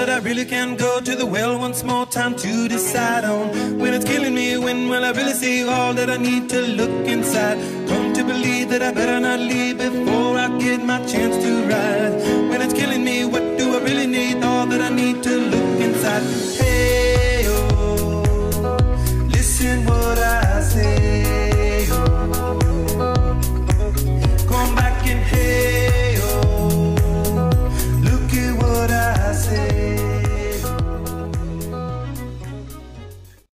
that I really can go to the well once more? Time to decide on when it's killing me. When will I really see all that I need to look inside? Come to believe that I better not leave before I get my chance to ride. When it's killing me, what do I really need? All that I need to look inside.